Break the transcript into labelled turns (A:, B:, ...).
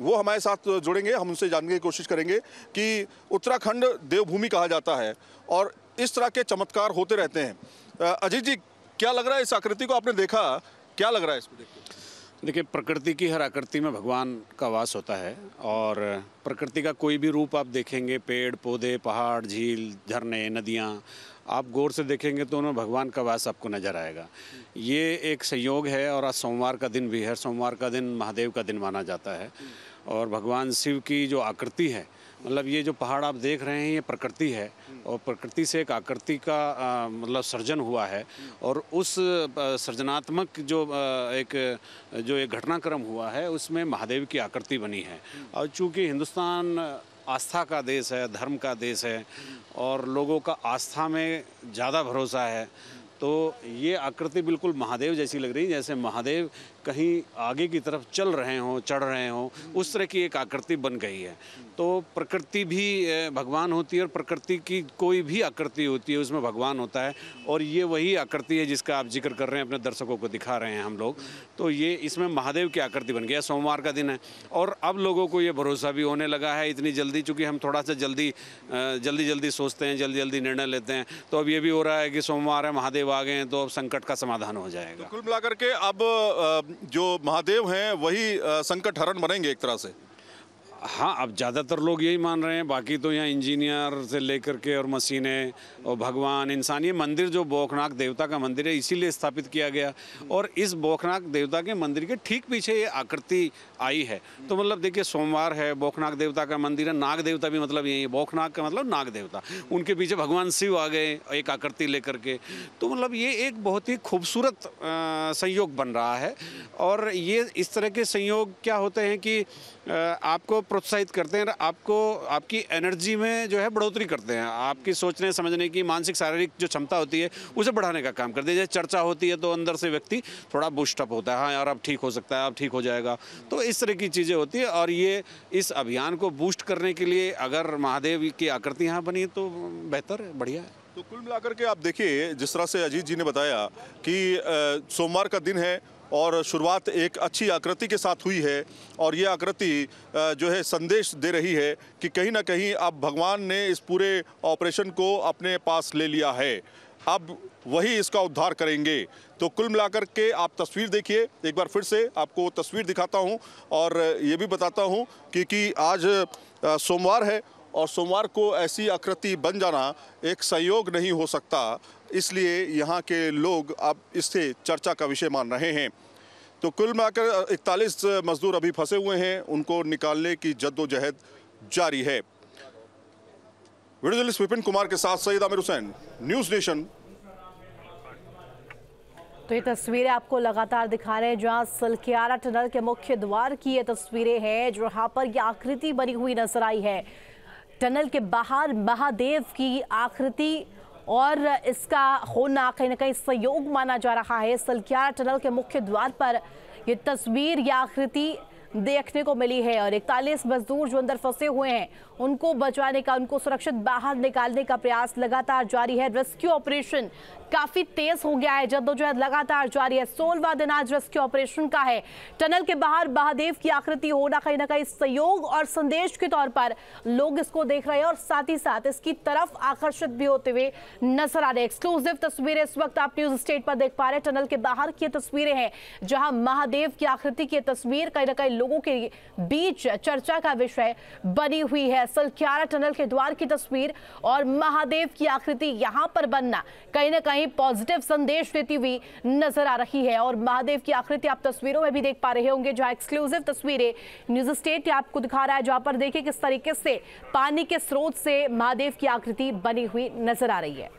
A: वो हमारे साथ जुड़ेंगे, हम उनसे जानने की कोशिश करेंगे कि उत्तराखंड देवभूमि कहा जाता है और इस तरह के चमत्कार होते रहते हैं। अजीत जी, क्या लग रहा है इस आकृति को आपने देखा? क्या लग रहा है इसको देख
B: देखिए, प्रकृति की हर आकृति में भगवान का वास होता है और प्रकृति का कोई भी रूप आप देखेंगे, पेड़, पौधे, पहाड़, झील, झरने, नदियाँ, आप गौर से देखेंगे तो उनमें भगवान का वास आपको नज़र आएगा। ये एक संयोग है और आज सोमवार का दिन भी है सोमवार का दिन महादेव का दिन माना जाता है। और भगवान शिव की जो आकृति है मतलब ये जो पहाड़ आप देख रहे हैं, ये प्रकृति है। और प्रकृति से एक आकृति का मतलब सर्जन हुआ है। और उस सृजनात्मक जो एक जो एक घटनाक्रम हुआ है, उसमें महादेव की आकृति बनी है। और चूँकि हिंदुस्तान आस्था का देश है, धर्म का देश है, और लोगों का आस्था में ज़्यादा भरोसा है तो ये आकृति बिल्कुल महादेव जैसी लग रही है, जैसे महादेव कहीं आगे की तरफ़ चल रहे हों, चढ़ रहे हों, उस तरह की एक आकृति बन गई है। तो प्रकृति भी भगवान होती है और प्रकृति की कोई भी आकृति होती है, उसमें भगवान होता है और ये वही आकृति है जिसका आप ज़िक्र कर रहे हैं, अपने दर्शकों को दिखा रहे हैं हम लोग। तो ये इसमें महादेव की आकृति बन गया सोमवार का दिन है और अब लोगों को ये भरोसा भी होने लगा है इतनी जल्दी, चूँकि हम थोड़ा सा जल्दी जल्दी जल्दी सोचते हैं, जल्दी जल्दी निर्णय लेते हैं। तो अब ये भी हो रहा है कि सोमवार है, महादेव आ गए हैं तो अब संकट का समाधान हो जाएगा।
A: तो कुल मिलाकर के अब जो महादेव हैं वही संकट हरण बनेंगे एक तरह से।
B: हाँ अब ज़्यादातर लोग यही मान रहे हैं, बाकी तो यहाँ इंजीनियर से लेकर के और मशीनें और भगवान, इंसान, ये मंदिर जो बोखनाक देवता का मंदिर है, इसीलिए स्थापित किया गया। और इस बोखनाक देवता के मंदिर के ठीक पीछे ये आकृति आई है। तो मतलब देखिए, सोमवार है, बोखनाक देवता का मंदिर है, नाग देवता भी मतलब यही है, बोखनाक का मतलब नाग देवता। उनके पीछे भगवान शिव आ गए, एक आकृति लेकर के। तो मतलब ये एक बहुत ही खूबसूरत संयोग बन रहा है। और ये इस तरह के संयोग क्या होते हैं कि आपको प्रोत्साहित करते हैं आपको, आपकी एनर्जी में जो है बढ़ोतरी करते हैं। आपकी सोचने, समझने की, मानसिक, शारीरिक जो क्षमता होती है, उसे बढ़ाने का काम करते हैं। जैसे चर्चा होती है तो अंदर से व्यक्ति थोड़ा बूस्टअप होता है। हाँ यार, अब ठीक हो सकता है, अब ठीक हो जाएगा। तो इस तरह की चीज़ें होती है और ये इस अभियान को बूस्ट करने के लिए अगर महादेव की आकृति यहाँ बनी तो बेहतर है, बढ़िया है।
A: तो कुल मिलाकर के आप देखिए, जिस तरह से अजीत जी ने बताया कि सोमवार का दिन है और शुरुआत एक अच्छी आकृति के साथ हुई है और ये आकृति जो है संदेश दे रही है कि कहीं ना कहीं अब भगवान ने इस पूरे ऑपरेशन को अपने पास ले लिया है। अब वही इसका उद्धार करेंगे। तो कुल मिलाकर के आप तस्वीर देखिए। एक बार फिर से आपको तस्वीर दिखाता हूँ और ये भी बताता हूँ कि, कि आज सोमवार है और सोमवार को ऐसी आकृति बन जाना एक संयोग नहीं हो सकता। इसलिए यहाँ के लोग अब इससे चर्चा का विषय मान रहे हैं। तो कुल मिलाकर इकतालीस मजदूर अभी फंसे हुए हैं, उनको निकालने की जद्दोजहद जारी है। वीडियो विपिन कुमार के साथ सईद आमिर हुसैन, न्यूज़ नेशन।
C: तो ये तस्वीरें आपको लगातार दिखा रहे हैं, जहाँ सलकियारा टनल के मुख्य द्वार की ये तस्वीरें हैं जहाँ पर ये आकृति बनी हुई नज़र आई है। टनल के बाहर महादेव की आकृति और इसका होना कहीं ना कहीं सहयोग माना जा रहा है। सलकियारा टनल के मुख्य द्वार पर ये तस्वीर या आकृति देखने को मिली है और इकतालीस मजदूर जो अंदर फंसे हुए हैं, उनको बचाने का, उनको सुरक्षित बाहर निकालने का प्रयास लगातार जारी है। रेस्क्यू ऑपरेशन काफ़ी तेज हो गया है, जद्दोजहद लगातार जारी है। सोलवा दिन आज रेस्क्यू ऑपरेशन का है। टनल के बाहर महादेव की आकृति होना कहीं ना कहीं सहयोग और संदेश के तौर पर लोग इसको देख रहे हैं और साथ ही साथ इसकी तरफ़ आकर्षित भी होते हुए नज़र आ रहे एक्सक्लूसिव तस्वीरें इस वक्त आप न्यूज़ स्टेट पर देख पा रहे हैं। टनल के बाहर की तस्वीरें हैं, जहाँ महादेव की आकृति की तस्वीर कहीं ना कहीं लोगों के बीच चर्चा का विषय बनी हुई है। सलख्यारा टनल के द्वार की तस्वीर और महादेव की आकृति यहाँ पर बनना कहीं ना कहीं पॉजिटिव संदेश देती हुई नज़र आ रही है। और महादेव की आकृति आप तस्वीरों में भी देख पा रहे होंगे, जहाँ एक्सक्लूसिव तस्वीरें न्यूज़ स्टेट आपको दिखा रहा है, जहाँ पर देखिए किस तरीके से पानी के स्रोत से महादेव की आकृति बनी हुई नज़र आ रही है।